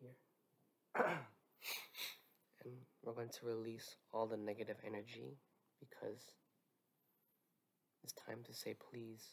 here. and we're going to release all the negative energy because it's time to say please